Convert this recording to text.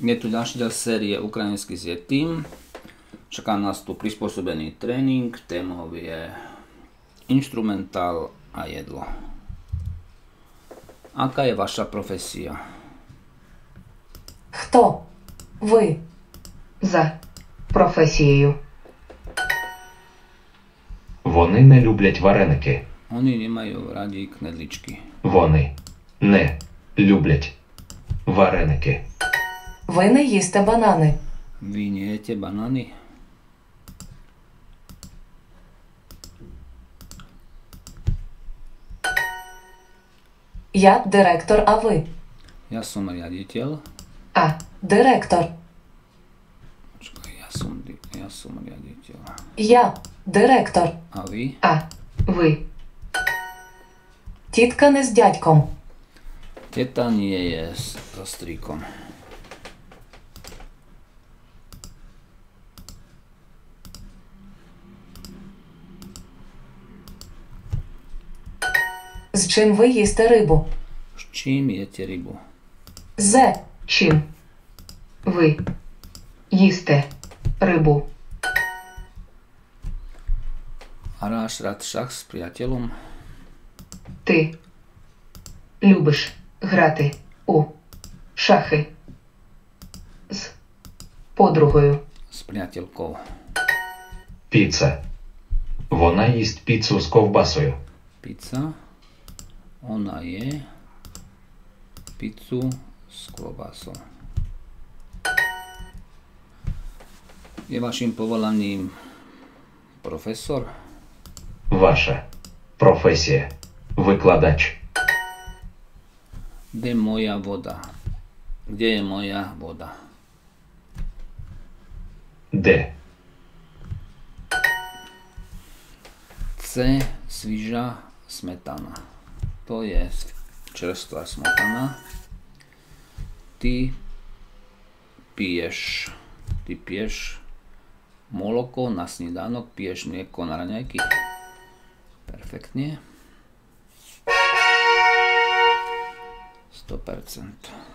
Je tu ďalší ďal série Ukrajinský z tým. Čaká nás tu prispôsobený tréning. Témou je instrumentál a jedlo. Aká je vaša profesia? Хто? Ви. За професією. Вони не люблять вареники. Oni nemajú radi knedličky. Вони не люблять вареники. Ви не їсте банани. Vy nie jete banány? Я директор, а ви. Ja som riaditeľ. А Директор. Počkaj, ja som, di- ja som riaditeľ. Я директор. A vy? а ви. Тітка не з дядьком. Teta nie je s so strýkom. З чим ви їсте рибу? S čím jete rybu? Зе. Чим ви їсте рибу? Hráš rád šach s priateľom? Ти любиш грати у шахи з подругою. S priateľkou. Піца. Вона їсть піцу з ковбасою. Pizza. Ona je pizzu s klobásou. Je vašim povolaním profesor? Ваша професія. Викладач. Kde je moja voda? Kde je moja voda? Де? C. Sviža smetana. To je čerstvá smetana. Ty piješ, ty piješ moloko na snídanok, piješ mlieko na raňajky. Perfektne. 100%.